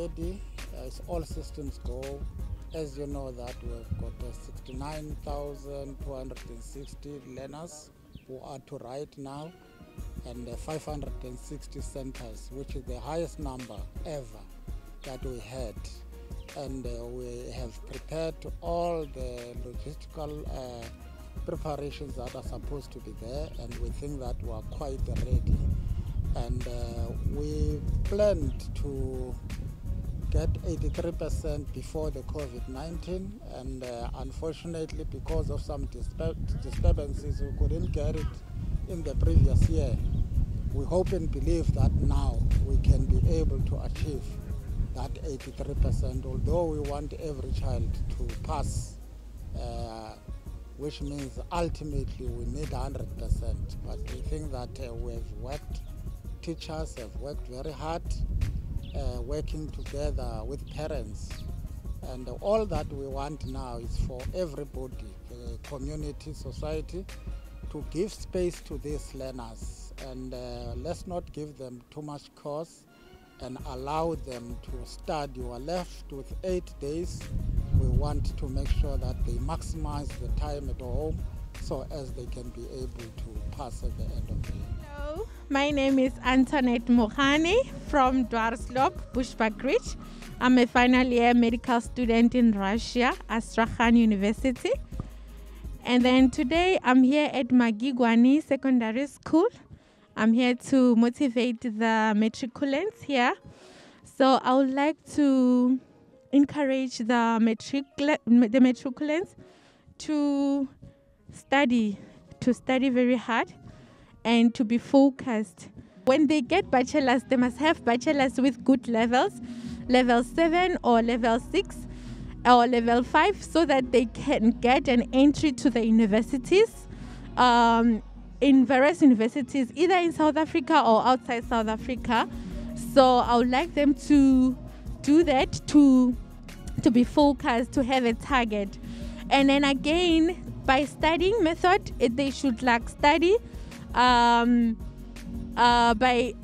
ready. It's all systems go. As you know that we've got uh, 69,260 learners who are to write now and uh, 560 centers, which is the highest number ever that we had. And uh, we have prepared all the logistical uh, preparations that are supposed to be there, and we think that we are quite ready. And uh, we planned to get 83% before the COVID-19, and uh, unfortunately, because of some disturb- disturbances, we couldn't get it in the previous year. We hope and believe that now we can be able to achieve that 83%, although we want every child to pass, uh, which means ultimately we need 100%. But we think that uh, we have worked, teachers have worked very hard, uh, working together with parents. And all that we want now is for everybody, community, society, to give space to these learners and uh, let's not give them too much course and allow them to study. You are left with eight days. We want to make sure that they maximize the time at home so as they can be able to pass at the end of the year. Hello, my name is Antoinette Mohani from Dwarsloop, Bushbuck Ridge. I'm a final year medical student in Russia, Astrakhan University. And then today I'm here at Magigwani Secondary School. I'm here to motivate the matriculants here. So I would like to encourage the, matricula- the matriculants to study, to study very hard and to be focused. When they get bachelors, they must have bachelors with good levels, level 7 or level 6 or level 5, so that they can get an entry to the universities. Um, in various universities, either in South Africa or outside South Africa. So I would like them to do that to to be focused, to have a target, and then again by studying method, it, they should like study um, uh, by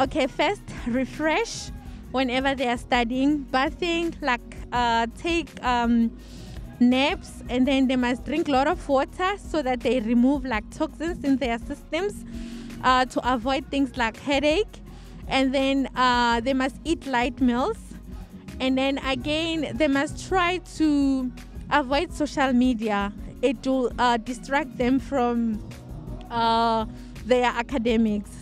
okay first refresh whenever they are studying, bathing, like uh, take. Um, naps and then they must drink a lot of water so that they remove like toxins in their systems uh, to avoid things like headache. And then uh, they must eat light meals. And then again they must try to avoid social media. It will uh, distract them from uh, their academics